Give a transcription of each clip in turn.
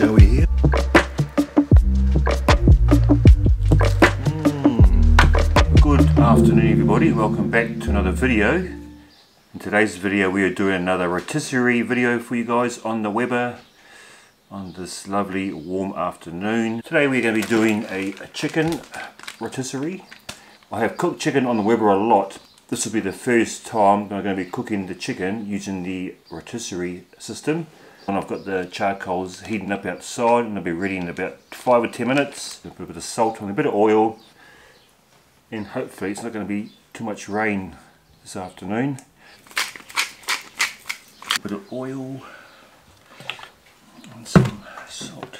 shall we here? Mm. Good afternoon everybody, welcome back to another video. In today's video we are doing another rotisserie video for you guys on the Weber on this lovely warm afternoon. Today we're going to be doing a, a chicken rotisserie. I have cooked chicken on the Weber a lot. This will be the first time I'm going to be cooking the chicken using the rotisserie system. I've got the charcoals heating up outside and they'll be ready in about 5 or 10 minutes. A bit of salt and a bit of oil and hopefully it's not going to be too much rain this afternoon. A bit of oil and some salt.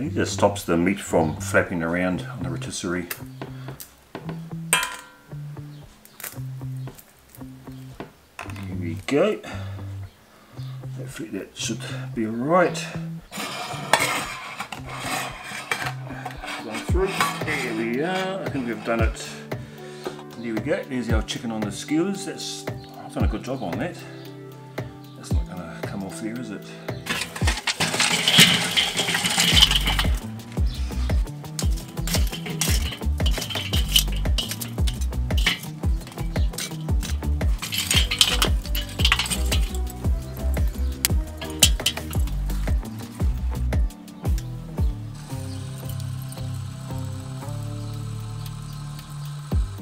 It just stops the meat from flapping around on the rotisserie. Here we go. Hopefully that should be alright. Through. There we are. I think we've done it. There we go. There's our chicken on the skewers. That's done a good job on that. That's not going to come off there, is it?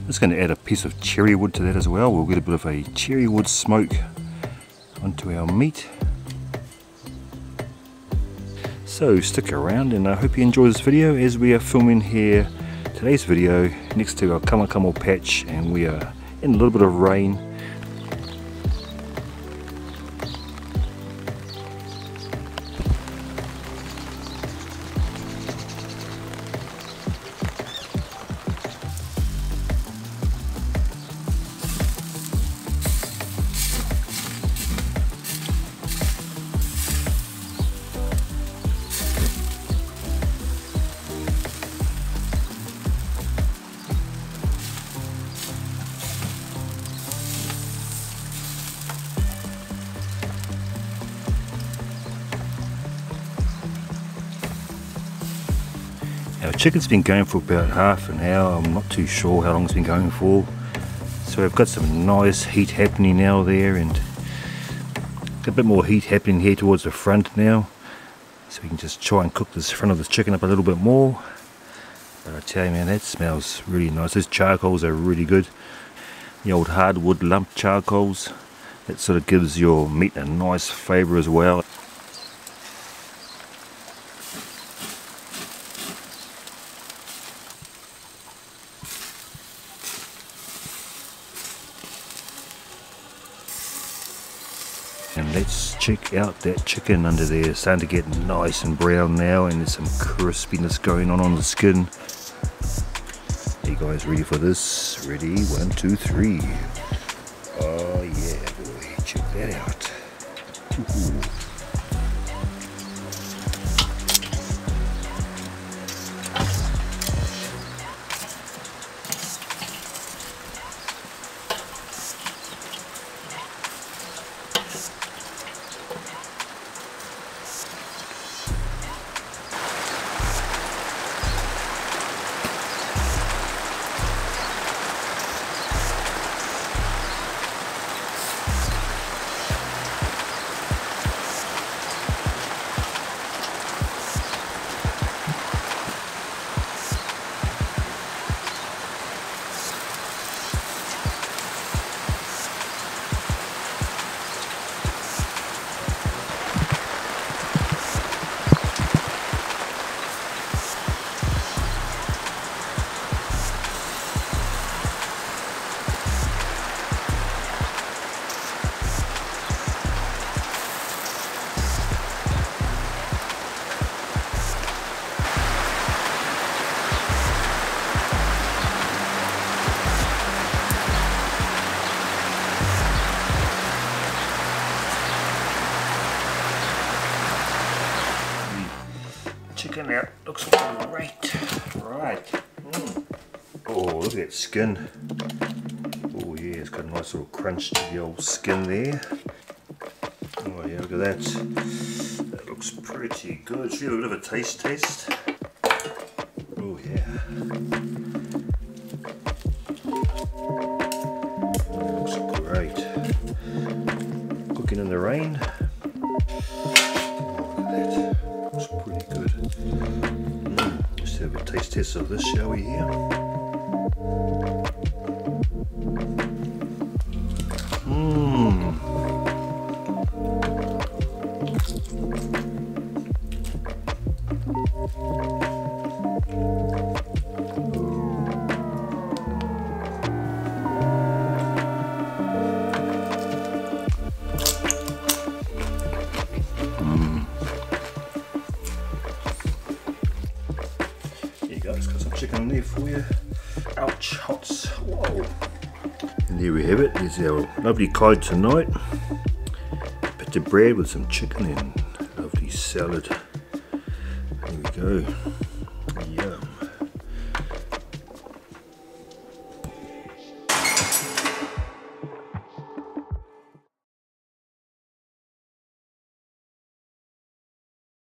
Just going to add a piece of cherry wood to that as well. We'll get a bit of a cherry wood smoke onto our meat. So stick around and I hope you enjoy this video as we are filming here today's video next to our kamokamo patch and we are in a little bit of rain Chicken's been going for about half an hour, I'm not too sure how long it's been going for. So we've got some nice heat happening now there and a bit more heat happening here towards the front now. So we can just try and cook this front of this chicken up a little bit more. But I tell you man, that smells really nice. Those charcoals are really good. The old hardwood lump charcoals. That sort of gives your meat a nice flavour as well. and let's check out that chicken under there. It's starting to get nice and brown now and there's some crispiness going on on the skin. You guys ready for this? Ready? One two three. Oh yeah boy. Check that out. Chicken out. Looks great. Right. Mm. Oh, look at that skin. Oh yeah, it's got a nice little crunch to the old skin there. Oh yeah, look at that. That looks pretty good. Should a bit of a taste test? Oh yeah. looks great. Cooking in the rain. Looks pretty good. Let's have a taste test of this, shall we here? In there for. Ouch, hots. Whoa. And there we have it. Our lovely cod tonight. Bit of bread with some chicken and lovely salad. There we go.